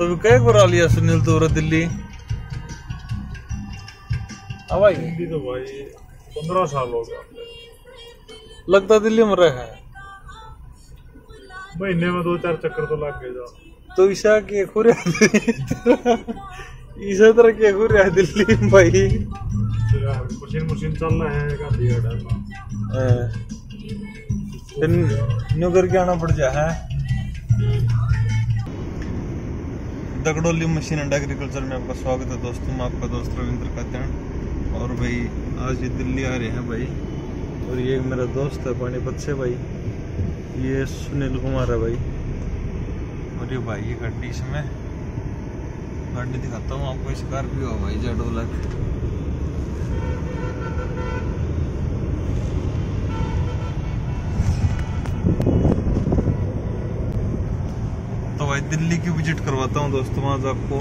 तो कई बुरा लिया सुनील तो दिल्ली? हाँ भाई दिल्ली तो भाई पंद्रह साल हो गया लगता दिल्ली में रहे हैं। महीने में दो चार चक्कर तो लग गए तो ईशा के खुरे ईशा तरह के खुरे दिल्ली में भाई। मशीन मशीन चल रहा है हाँ। फिर न्यू करके आना पड़ जा दगड़ोली मशीन एंड एग्रीकल्चर में आपका स्वागत है दोस्तों। मैं आपका दोस्त रविंद्र कत्याण और भाई, आज ये दिल्ली आ रहे हैं भाई। और ये मेरा दोस्त है पानीपत से भाई। ये सुनील कुमार है भाई। और ये भाई ये गाड़ी इसमें गाड़ी दिखाता हूँ आपको स्कॉर्पियो है भाई जेड ब्लैक भाई दिल्ली की विज़िट करवाता हूँ दोस्तों, आज आपको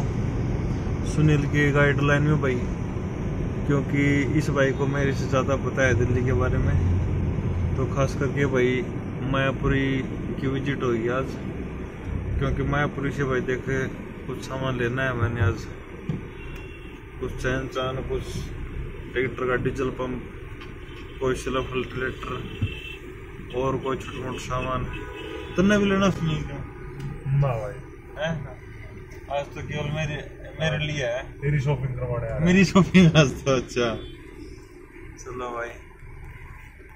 सुनील की गाइडलाइन में भाई, क्योंकि इस भाई को मेरे से ज़्यादा पता है दिल्ली के बारे में। तो खास करके भाई, मायापुरी की विज़िट होगी आज, क्योंकि मायापुरी से भाई देखे कुछ सामान लेना है मैंने आज। कुछ चैन चान, कुछ ट्रैक्टर का डीजल पंप कोई सिलफ फ़िल्टर और कोई छोटा मोटा सामान। तुमने भी लेना सुनील का? ना भाई। हैं? आज तो केवल मेरे मेरे लिए है। तेरी शॉपिंग करवाने आ रहा मेरी शॉपिंग आज तो अच्छा। चलो भाई।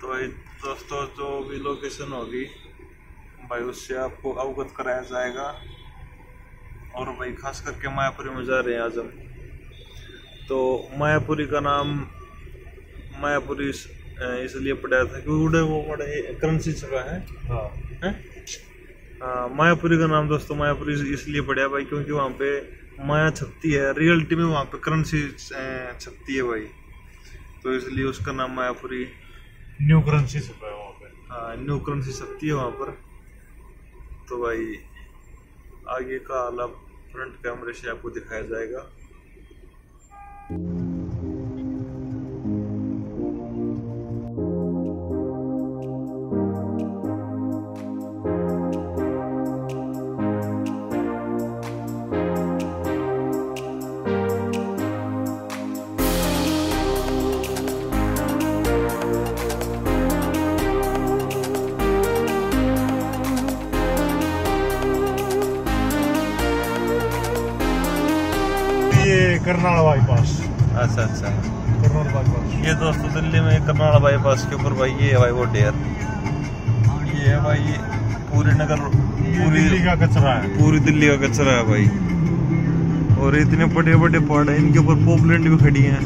तो भाई दोस्तों जो भी लोकेशन होगी भाई उससे आपको अवगत कराया जाएगा। और भाई खास करके मायापुरी में जा रहे हैं आज हम। तो मायापुरी का नाम मायापुरी इसलिए पड़ा था क्योंकि उड़े वो बड़े करेंसी छपा है। हाँ। हैं? हाँ, मायापुरी का नाम दोस्तों मायापुरी इसलिए पड़ा भाई क्योंकि वहाँ पे माया छपती है रियलिटी में वहाँ पे करेंसी छपती है भाई। तो इसलिए उसका नाम मायापुरी। न्यू करेंसी छपा है वहाँ पे। हाँ, न्यू करेंसी छपती है वहाँ पर। तो भाई आगे का अलग फ्रंट कैमरे से आपको दिखाया जाएगा। करनाल बाईपास अच्छा अच्छा। करनाल बाईपास ये दोस्तों दिल्ली में करनाल बाईपास के ऊपर भाई ये है भाई वो डेयर ये है भाई ये पूरी नगर पूरी दिल्ली का कचरा है। पूरी दिल्ली का कचरा है भाई। और इतने बड़े बड़े पहाड़ है इनके ऊपर पोपलैंड भी खड़ी हैं।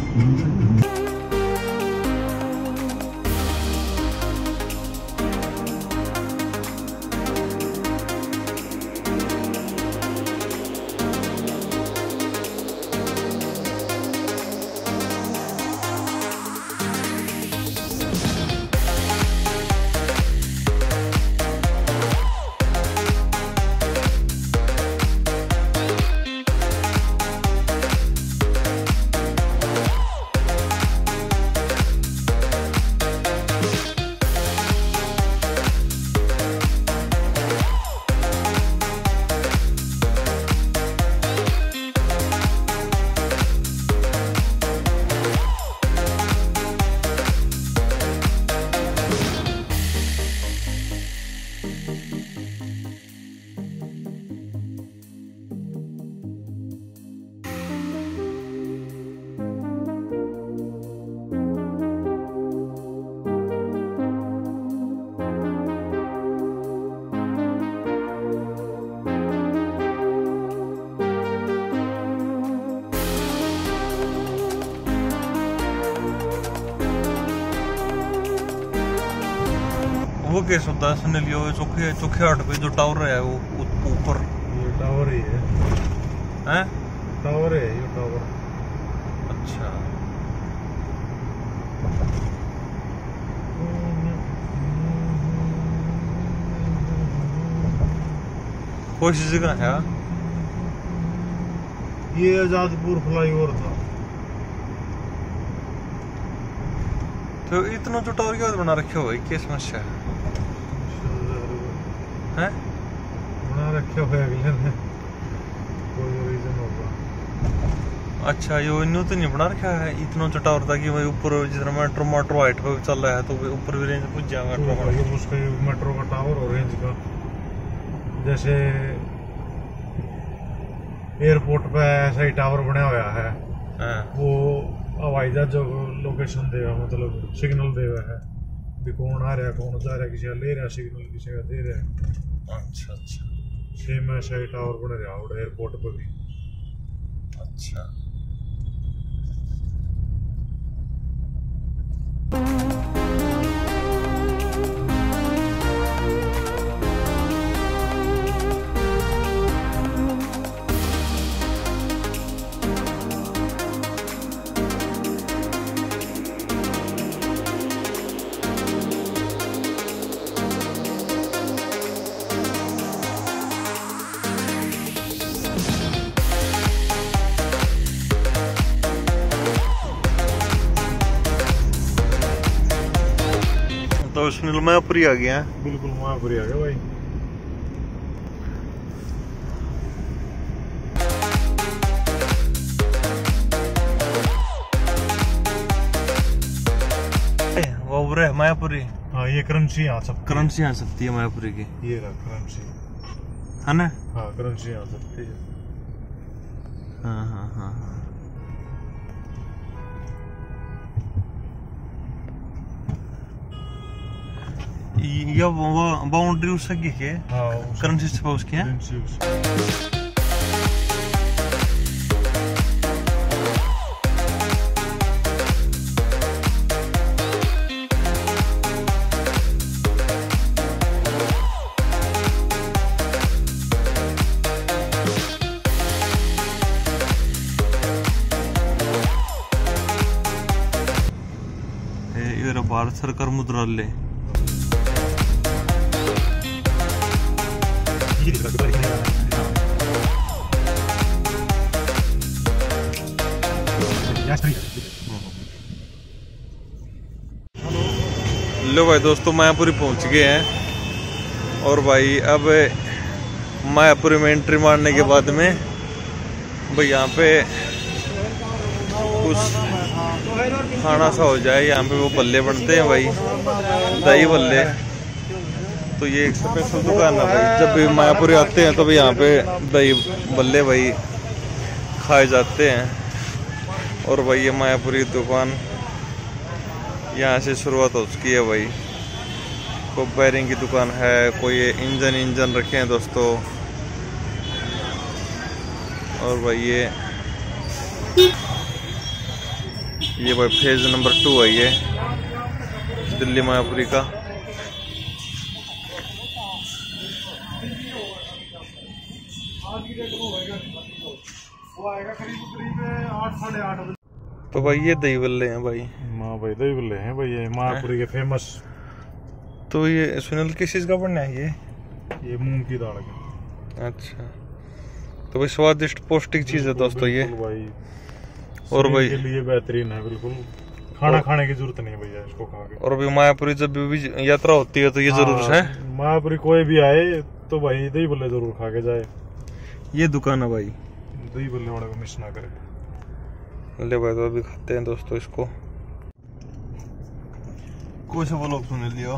वो केस होता है सुनील ये चौखे चौखे हाट पे जो टावर है वो ऊपर ये टावर ही है है टावर है ये टावर अच्छा कोई सी जगह है ये आजादपुर फ्लाईओवर था तो इतना जो टावर क्यों बना रखे हो भाई क्या समस्या है हैं? बना रखे हुए अगले ने कोई रीजन होगा। अच्छा ये न्यू तो नहीं बना रखा है? इतना ऊँचा टावर था कि भाई ऊपर जितना मेट्रो मेट्रो हाइट पे चल रहा है तो ऊपर भी रेंज पहुँच जाएगा मेट्रो भाई उसका मेट्रो का टावर और रेंज का। जैसे एयरपोर्ट पे ऐसा ही टावर बना हुआ है। हाँ। वो हवाई जहाजों लोकेशन देगा मतलब सिग्नल देगा है। भी कौन आ रहा है कौन जा रहा है किसी का ले रहा है सिग्नल किसी का दे रहा है। अच्छा अच्छा। छः ऐसा ही टावर बना रहा एयरपोर्ट पर भी। अच्छा। सुनील मैं ऊपर ही आ गया। बिल्कुल वहाँ पर ही आ गया भाई। है मायापुरी हाँ। ये करेंसी आ सब करेंसी आ सकती है मायापुरी की। ये रहा करेंसी है ना? हाँ करेंसी आ सकती है। हाँ हाँ हाँ हाँ। ये वो बाउंड्री उसकी है हाँ करेंसी उसकी है भारत सरकार मुद्रालय लो भाई दोस्तों, मायापुरी पहुँच गए हैं। और भाई, अब मायापुरी में एंट्री मारने के बाद में भाई यहाँ पे कुछ खाना सा हो जाए। यहाँ पे वो बल्ले बनते हैं भाई, दही बल्ले तो ये एक स्पेशल दुकान है भाई। जब भी मायापुरी आते हैं तो भी यहाँ पे दही बल्ले भाई खाए जाते हैं। और भाई ये मायापुरी दुकान यहाँ से शुरुआत हो चुकी है भाई। कोई बैरिंग की दुकान है, कोई इंजन इंजन रखे हैं दोस्तों। और भाई ये ये भाई फ़ेज़ नंबर टू है ये, दिल्ली मायापुरी का। वो आएगा करीब करीब आठ साढ़े आठ बजे तो भाई ये दही बल्ले हैं भाई माँ भाई दही बल्ले हैं भाई ये मायापुरी के फ़ेमस तो ये सुनील किस चीज़ का बनना है ये ये मूंग की दाल के अच्छा तो भाई स्वादिष्ट पौष्टिक चीज़ है दोस्तों ये भाई और भाई के लिए बेहतरीन है बिल्कुल खाना खाने की ज़रूरत नहीं है भैया इसको खा के और अभी मायापुरी जब भी यात्रा होती है तो ये ज़रूर हाँ, है मायापुरी कोई भी आए तो भाई दही बल्ले ज़रूर खा के जाए ये दुकान है भाई दही बल्ले वाले को मिस ना करे ले भाई तो अभी खाते हैं दोस्तों इसको। से ब्लॉक सुन लियो।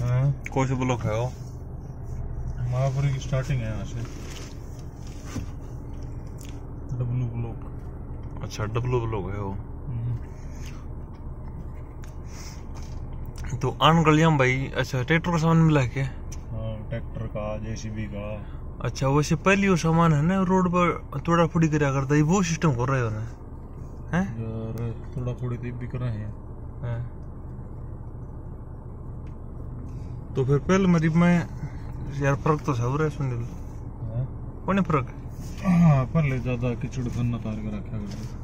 हाँ? से ब्लॉक है वो। महापुरी की स्टार्टिंग है यहाँ से। डब्लू ब्लॉक अच्छा डब्लू ब्लॉक है वो। तो आन में भाई अच्छा ट्रैक्टर का सामान मिला है क्या? हाँ ट्रैक्टर का जेसीबी का। अच्छा वैसे पहले वो सामान है ना रोड पर तोड़ा फुड़ी करा करता है वो सिस्टम कर रहे हो ना? हैं? यार थोड़ा थोड़ी तो भी कर रहे हैं। हैं? तो फिर पहले मेरी में यार फ़र्क तो सब रहा है सुनील हाँ? कौन है फ़र्क हाँ? पहले ज़्यादा किचड़ खन्ना तार के रखा करते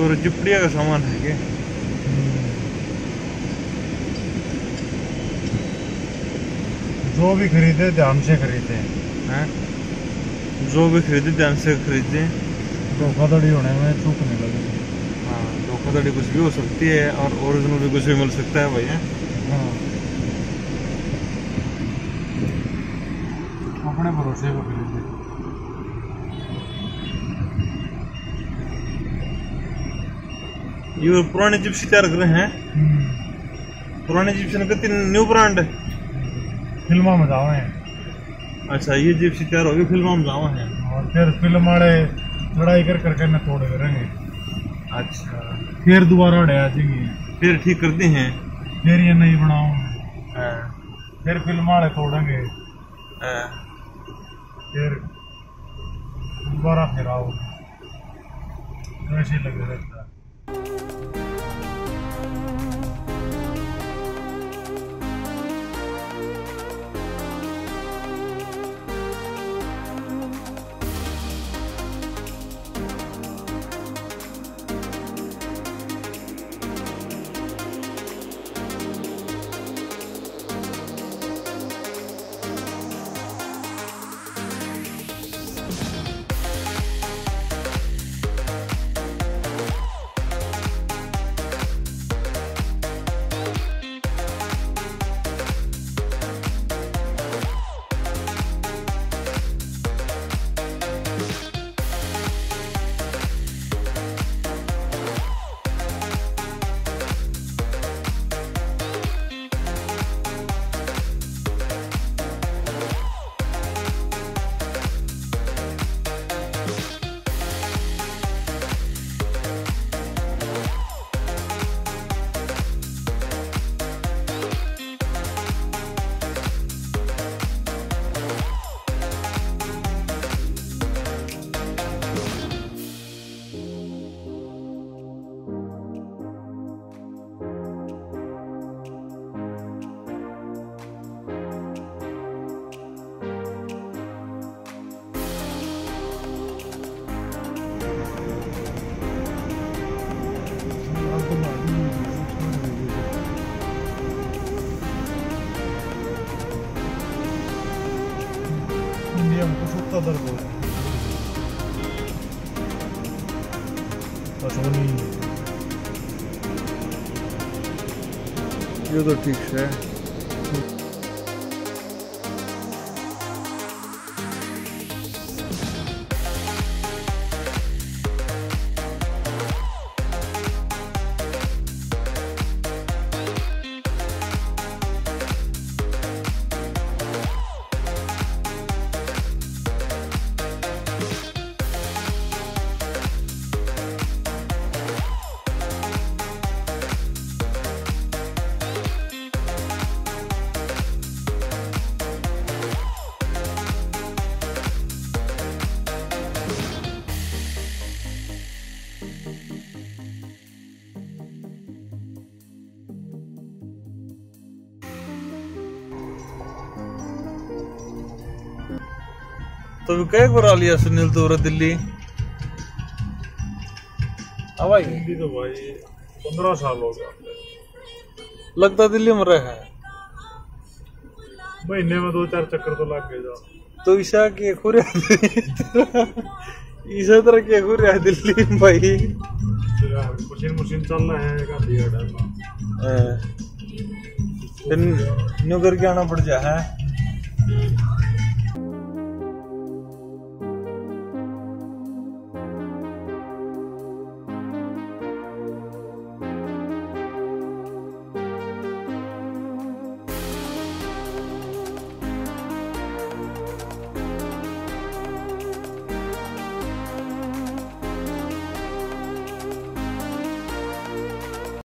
ஒரு ஜிப்டியாக சமான் இருக்குது जो भी खरीदे ध्यान से खरीदे हैं? जो भी खरीदे ध्यान से खरीदे। धोखाधड़ी होने में चूक नहीं लगे हाँ धोखाधड़ी कुछ भी हो सकती है और ओरिजिनल भी कुछ भी मिल सकता है भैया हाँ? अपने भरोसे पर खरीदे। ये पुराने जिप्सी तैयार कर रहे हैं? पुराने जिप्सी ने न्यू ब्रांड फिल्मा में जावे हैं। अच्छा ये जिप्सी तैयार होगी फ़िल्म में जावा है। और फिर फ़िल्म वाले लड़ाई कर करके न तोड़ करेंगे अच्छा। फिर दोबारा उड़े आ जाएँगे। फिर ठीक करते हैं। फिर ये नहीं बनाओ हाँ, फिर फ़िल्म वाले तोड़ेंगे। हाँ। फिर दोबारा फिर आओ। ऐसे लगे रहता कुछ उतना दर्द हो तो है कई बार आ लिया सुनील तो दिल्ली। हाँ भाई हिंदी तो भाई पंद्रह साल हो गया लगता दिल्ली में रहा। है महीने में दो चार चक्कर तो लग गए तो ईशा के खुरे ईशा तरह के खुरे दिल्ली में भाई। मशीन मशीन चल रहा है गांधी हाँ। फिर न्यू करके आना पड़ जा है।